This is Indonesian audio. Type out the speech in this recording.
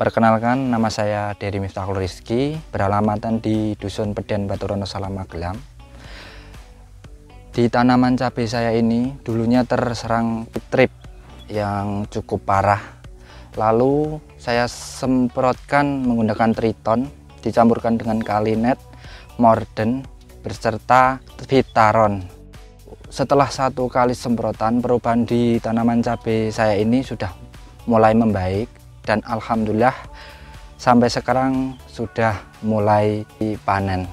Perkenalkan, nama saya Dery Miftahul Rizky, beralaman di Dusun Peden Baturono Salam Magelang. Di tanaman cabai saya ini dulunya terserang pitrip yang cukup parah. Lalu saya semprotkan menggunakan triton, dicampurkan dengan kalinet, morden, berserta vitaron. Setelah satu kali semprotan, perubahan di tanaman cabai saya ini sudah mulai membaik dan alhamdulillah sampai sekarang sudah mulai dipanen